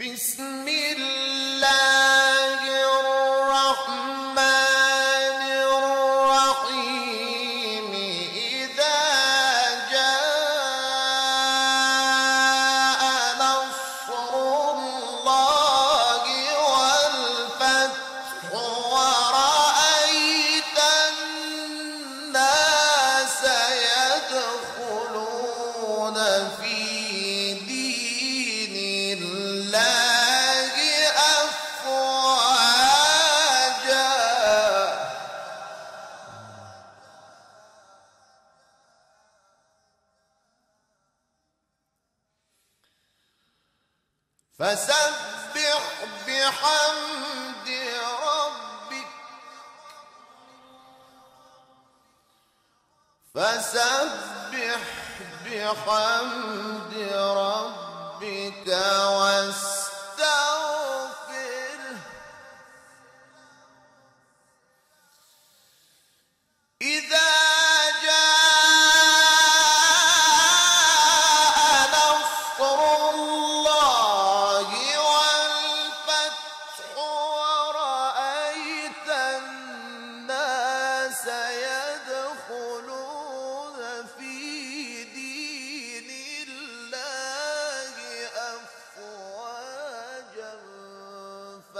بسم الله. فسبح بحمد ربك. فسبح بحمد ربك.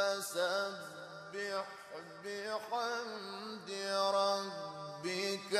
فسبح بحمد ربك